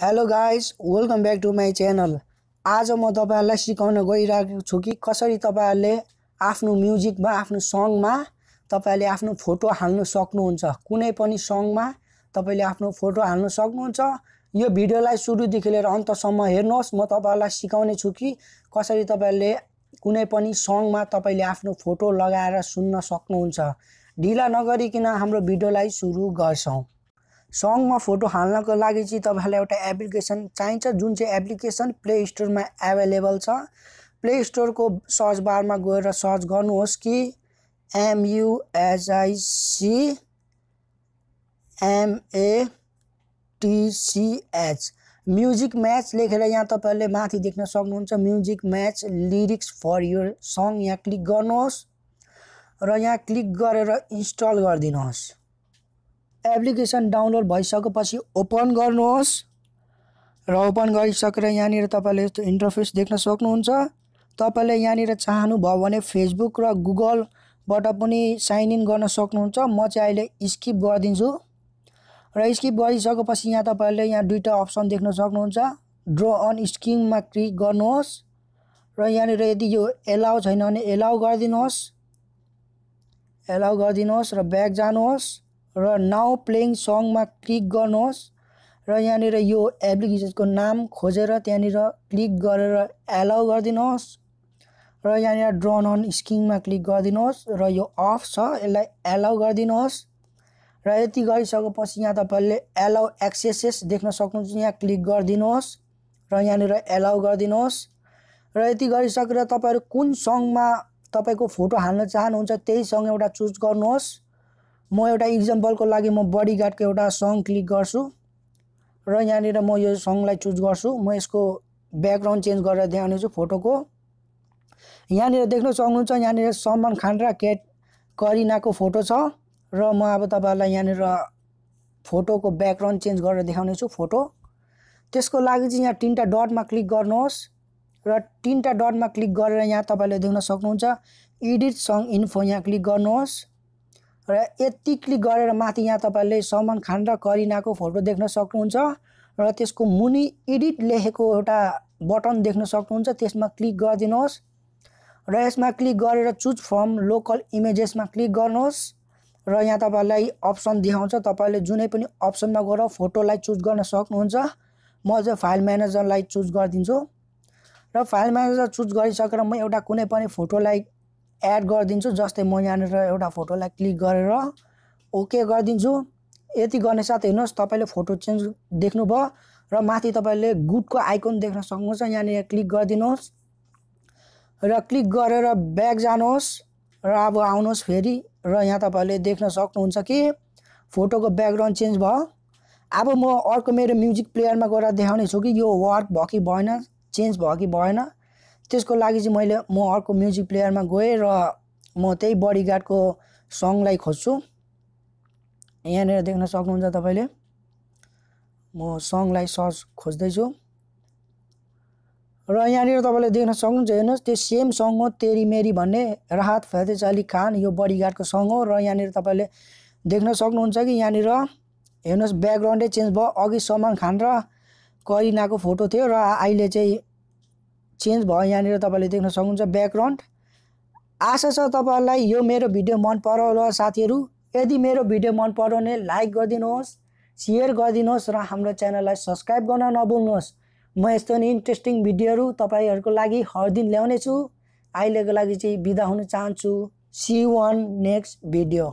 Hello guys welcome back to my channel आज म तपाईँहरूलाई सिकाउन गइरहेको छु कि कसरी तपाईँहरूले आफ्नो म्युजिकमा आफ्नो सङमा तपाईँहरूले आफ्नो फोटो हाल्नु सक्नुहुन्छ। कुनै पनि सङमा तपाईँले आफ्नो फोटो हाल्नु सक्नुहुन्छ। यो भिडियोलाई सुरुदेखि लिएर अन्तसम्म हेर्नुहोस् म तपाईँहरूलाई सिकाउने छु कि कसरी तपाईँहरूले कुनै पनि सङमा तपाईँले आफ्नो फोटो लगाएर सुन्न सक्नुहुन्छ। ढिला नगरिकन हाम्रो भिडियोलाई सुरु गर्छौँ। सङमा फोटो हाल्नको लागि चाहिँ तपाईँहरूलाई एउटा एप्लिकेसन चाहिन्छ जुन चाहिँ एप्लिकेसन प्ले स्टोरमा एभाइलेबल छ। प्ले स्टोरको सर्च बारमा गएर सर्च गर्नुहोस् कि एमयुएसआइसी एमएटिसिएच म्युजिक म्याच लेखेर यहाँ तपाईँहरूले माथि देख्न सक्नुहुन्छ। Music match lyrics for your song यहाँ क्लिक गर्नुहोस् र यहाँ क्लिक गरेर इन्स्टल गरिदिनुहोस्। एप्लिकेसन डाउनलोड भइसकेपछि ओपन गर्नुहोस्। र ओपन गरिसकेर यहाँनिर तपाईँले यस्तो इन्टरफेस देख्न सक्नुहुन्छ। तपाईँले यहाँनिर चाहनुभयो भने फेसबुक र गुगलबाट पनि साइन इन गर्न सक्नुहुन्छ। म चाहिँ अहिले स्किप गरिदिन्छु। र स्किप गरिसकेपछि यहाँ तपाईँहरूले यहाँ दुईवटा अप्सन देख्न सक्नुहुन्छ। ड्र अन स्किममा क्लिक गर्नुहोस्। र यहाँनिर यदि यो एलाउ छैन भने एलाउ गरिदिनुहोस्। एलाउ गरिदिनुहोस् र ब्याक जानुहोस्। र नाउ प्लेइङ सङमा क्लिक गर्नुहोस् र यहाँनिर यो एप्लिकेसनको नाम खोजेर त्यहाँनिर क्लिक गरेर एलाउ गरिदिनुहोस् र यहाँनिर ड्रन अन स्किङमा क्लिक गरिदिनुहोस् र यो अफ छ यसलाई एलाउ गरिदिनुहोस् र यति गरिसकेपछि यहाँ तपाईँले एलाउ एक्सेसेस देख्न सक्नुहुन्छ यहाँ क्लिक गरिदिनुहोस् र यहाँनिर एलाउ गरिदिनुहोस् र यति गरिसकेर तपाईँहरू कुन सङमा तपाईँको फोटो हाल्न चाहनुहुन्छ त्यही सङ एउटा चुज गर्नुहोस्। म एउटा इक्जाम्पलको लागि म बडी गार्डको एउटा सङ क्लिक गर्छु र यहाँनिर म यो सङलाई चुज गर्छु। म यसको ब्याकग्राउन्ड चेन्ज गरेर देखाउनेछु फोटोको यहाँनिर देख्न सक्नुहुन्छ यहाँनिर सलमान खान र केट करिनाको फोटो छ र म अब तपाईँहरूलाई यहाँनिर फोटोको ब्याकग्राउन्ड चेन्ज गरेर देखाउनेछु फोटो त्यसको लागि चाहिँ यहाँ तिनवटा डटमा क्लिक गर्नुहोस् र तिनवटा डटमा क्लिक गरेर यहाँ तपाईँले देख्न सक्नुहुन्छ। एडिट सङ इन्फो यहाँ क्लिक गर्नुहोस्। र यति क्लिक गरेर माथि यहाँ तपाईँले सलमान खान र करिनाको फोटो देख्न सक्नुहुन्छ र त्यसको मुनि एडिट लेखेको एउटा बटन देख्न सक्नुहुन्छ त्यसमा क्लिक गरिदिनुहोस् र यसमा क्लिक गरेर चुज फ्रम लोकल इमेजेसमा क्लिक गर्नुहोस् र यहाँ तपाईँलाई अप्सन देखाउँछ तपाईँले जुनै पनि अप्सनमा गएर फोटोलाई चुज गर्न सक्नुहुन्छ। म चाहिँ फाइल म्यानेजरलाई चुज गरिदिन्छु। र फाइल म्यानेजर चुज गरिसकेर म एउटा कुनै पनि फोटोलाई एड गरिदिन्छु जस्तै म यहाँनिर एउटा फोटोलाई क्लिक गरेर ओके गरिदिन्छु। यति गर्ने साथ हेर्नुहोस् तपाईँले फोटो चेन्ज देख्नुभयो र माथि तपाईँले गुडको आइकन देख्न सक्नुहुन्छ। यहाँनिर क्लिक गरिदिनुहोस् र क्लिक गरेर ब्याक जानुहोस् र अब आउनुहोस् फेरि र यहाँ तपाईँहरूले देख्न सक्नुहुन्छ कि फोटोको ब्याकग्राउन्ड चेन्ज भयो। अब म अर्को मेरो म्युजिक प्लेयरमा गएर देखाउने छु कि यो वर्क भयो कि भएन चेन्ज भयो कि भएन। त्यसको लागि चाहिँ मैले म अर्को म्युजिक प्लेयरमा गएँ र म त्यही बडीगार्डको सङलाई खोज्छु। यहाँनिर देख्न सक्नुहुन्छ तपाईँले। म सङलाई सर्च खोज्दैछु। र यहाँनिर तपाईँले देख्न सक्नुहुन्छ हेर्नुहोस् त्यो सेम सङ हो तेरी मेरी भन्ने राहत फतेज अली खान यो बडीगार्डको सङ हो। र यहाँनिर तपाईँले देख्न सक्नुहुन्छ कि यहाँनिर हेर्नुहोस् ब्याकग्राउन्डै चेन्ज भयो। अघि सलमान खान र करिनाको फोटो थियो र अहिले चाहिँ चेन्ज भयो यहाँनिर तपाईँले देख्न सक्नुहुन्छ ब्याकग्राउन्ड। आशा छ तपाईँहरूलाई यो मेरो भिडियो मन पऱ्यो होला साथीहरू। यदि मेरो भिडियो मन पऱ्यो भने लाइक गरिदिनुहोस् सेयर गरिदिनुहोस् र हाम्रो च्यानललाई सब्सक्राइब गर्न नभुल्नुहोस्। म यस्तो नि इन्ट्रेस्टिङ भिडियोहरू तपाईँहरूको लागि हर दिन ल्याउनेछु। अहिलेको लागि चाहिँ बिदा हुन चाहन्छु। C one next video